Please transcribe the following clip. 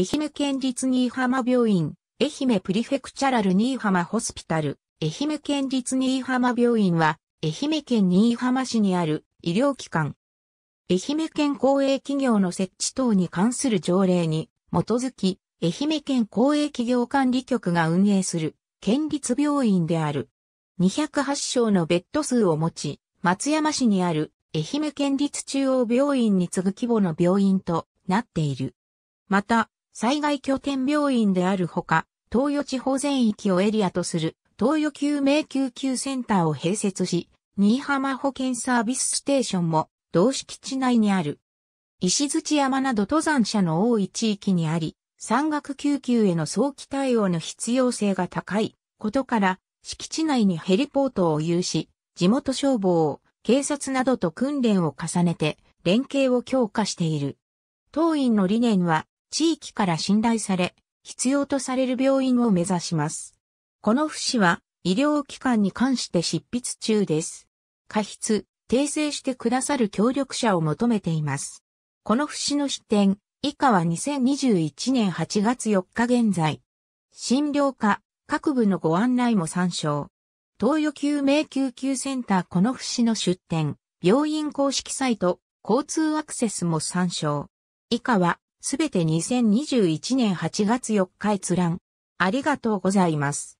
愛媛県立新居浜病院、愛媛プリフェクチャラル新居浜ホスピタル、愛媛県立新居浜病院は、愛媛県新居浜市にある医療機関。愛媛県公営企業の設置等に関する条例に基づき、愛媛県公営企業管理局が運営する県立病院である。208床のベッド数を持ち、松山市にある愛媛県立中央病院に次ぐ規模の病院となっている。また、災害拠点病院であるほか、東予地方全域をエリアとする東予救命救急センターを併設し、新居浜保健サービスステーションも同敷地内にある。石槌山など登山者の多い地域にあり、山岳救急への早期対応の必要性が高いことから、敷地内にヘリポートを有し、地元消防、警察などと訓練を重ねて連携を強化している。当院の理念は、地域から信頼され、必要とされる病院を目指します。この節は、医療機関に関して執筆中です。過失、訂正してくださる協力者を求めています。この節の出展、以下は2021年8月4日現在。診療科、各部のご案内も参照。東予救命救急センターこの節の出展、病院公式サイト、交通アクセスも参照。以下は、すべて2021年8月4日閲覧。ありがとうございます。